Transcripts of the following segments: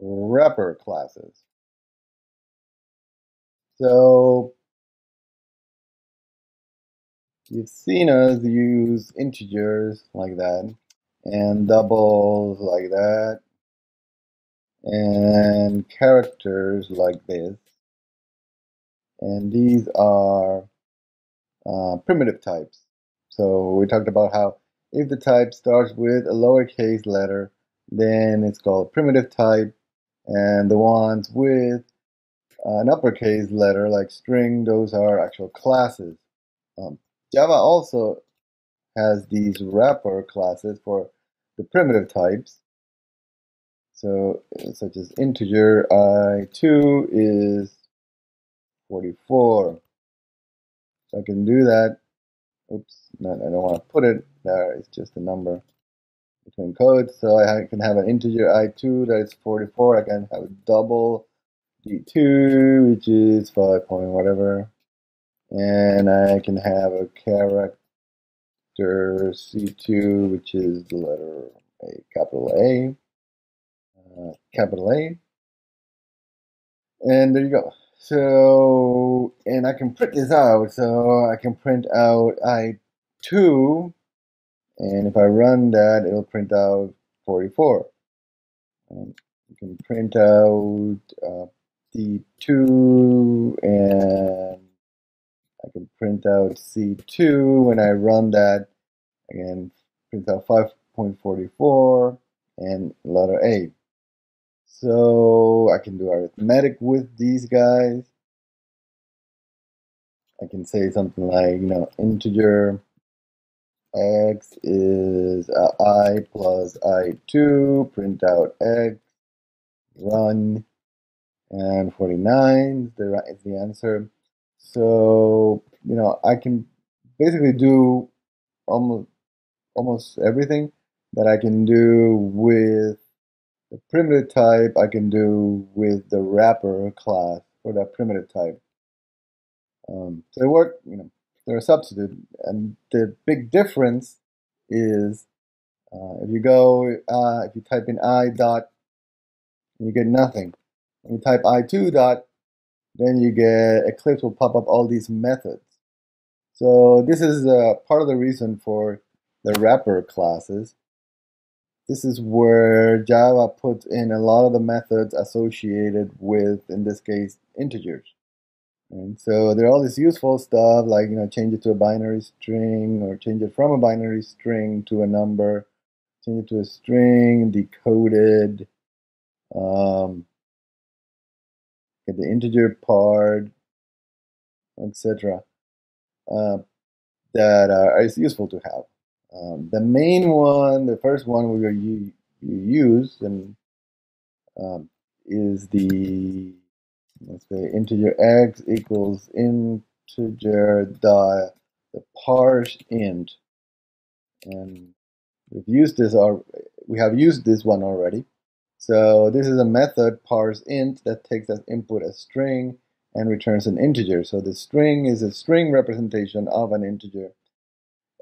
wrapper classes. So you've seen us use integers like that and doubles like that and characters like this. And these are uh, primitive types. So we talked about how if the type starts with a lowercase letter then it's called primitive type and the ones with an uppercase letter like string those are actual classes um, Java also has these wrapper classes for the primitive types. So, such as integer i2 is 44. So I can do that. Oops, no, I don't want to put it there. It's just a number between codes. So I can have an integer i2 that is 44. I can have a double d2, which is 5 point whatever. And I can have a character C2, which is the letter A, capital A, uh, capital A. And there you go. So, and I can print this out. So I can print out I2, and if I run that, it'll print out 44. And you can print out uh, D2 and I can print out C2 when I run that. Again, print out 5.44 and letter A. So I can do arithmetic with these guys. I can say something like, you know, integer x is uh, i plus i2, print out x, run, and 49 is the answer. So, you know, I can basically do almost almost everything that I can do with the primitive type I can do with the wrapper class for that primitive type. Um, so they work, you know, they're a substitute. And the big difference is uh, if you go, uh, if you type in i dot, you get nothing. When you type i2 dot, then you get Eclipse will pop up all these methods. So this is uh, part of the reason for the wrapper classes. This is where Java puts in a lot of the methods associated with, in this case, integers. And so there are all this useful stuff like, you know, change it to a binary string or change it from a binary string to a number, change it to a string, decoded, um, get the integer part, etc. Uh, that uh, is useful to have. Um, the main one, the first one we you, use and um, is the let's say integer x equals integer dot the parse int, and we've used this or we have used this one already. So this is a method parse int that takes as input a string and returns an integer. So the string is a string representation of an integer.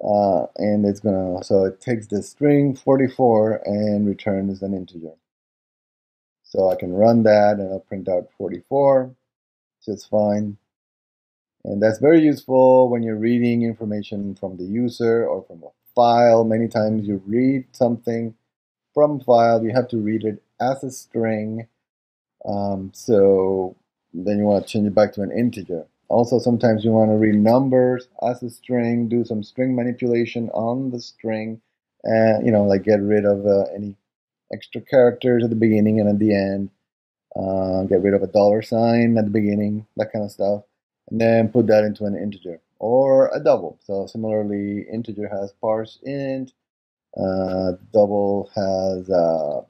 Uh, and it's gonna, so it takes the string 44 and returns an integer. So I can run that and I'll print out 44, just fine. And that's very useful when you're reading information from the user or from a file. Many times you read something from a file, you have to read it as a string. Um, so then you want to change it back to an integer. Also, sometimes you want to read numbers as a string, do some string manipulation on the string, and you know, like get rid of uh, any extra characters at the beginning and at the end. Uh, get rid of a dollar sign at the beginning, that kind of stuff, and then put that into an integer or a double. So similarly, integer has parse int, uh, double has uh,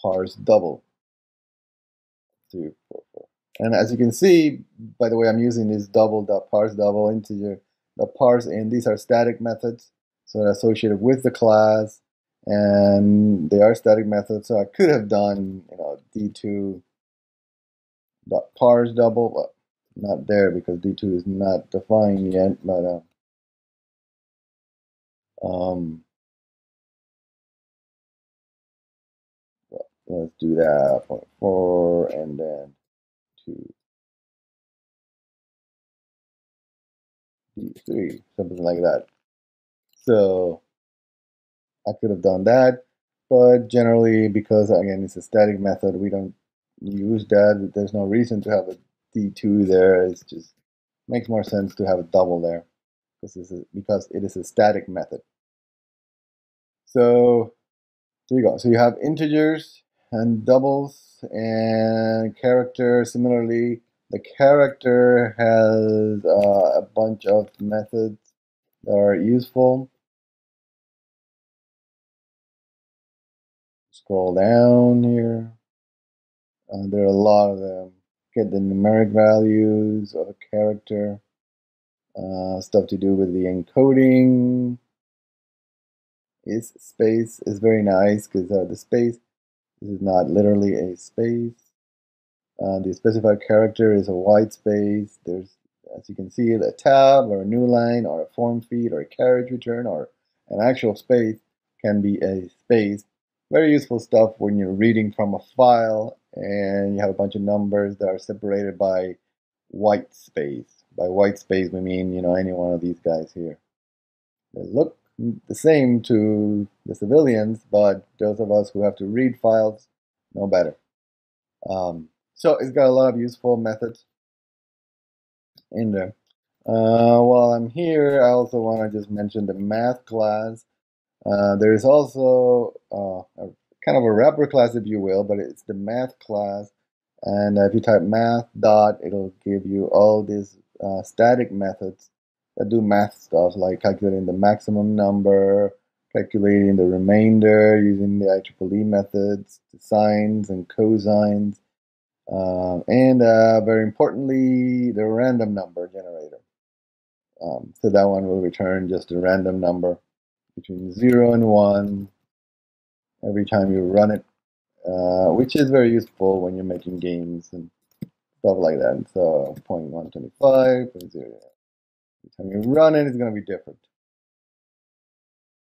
parse double. Three, four, four. And as you can see, by the way, I'm using this double dot parse double integer the parse int. These are static methods, so they're associated with the class, and they are static methods. So I could have done, you know, d2 dot parse double, but not there because d2 is not defined yet. But uh, um, let's do that, 0.4, and then 2, D3, something like that. So I could have done that, but generally, because again, it's a static method, we don't use that. There's no reason to have a D2 there. It just makes more sense to have a double there because, because it is a static method. So there you go. So you have integers and doubles and character. Similarly, the character has uh, a bunch of methods that are useful. Scroll down here. Uh, there are a lot of them. Get the numeric values of a character. Uh, stuff to do with the encoding. Is space is very nice because uh, the space this is not literally a space. Uh, the specified character is a white space. There's, as you can see, a tab or a new line or a form feed or a carriage return or an actual space can be a space. Very useful stuff when you're reading from a file and you have a bunch of numbers that are separated by white space. By white space, we mean, you know, any one of these guys here. They look the same to the civilians, but those of us who have to read files know better. Um, so it's got a lot of useful methods in there. Uh, while I'm here, I also want to just mention the math class. Uh, there is also uh, a, kind of a wrapper class, if you will, but it's the math class. And if you type math dot, it'll give you all these uh, static methods that do math stuff like calculating the maximum number, calculating the remainder using the IEEE methods, the sines and cosines, uh, and uh, very importantly, the random number generator. Um, so that one will return just a random number between 0 and 1 every time you run it, uh, which is very useful when you're making games and stuff like that. So 0.125, 0. Every time you run it, it's going to be different.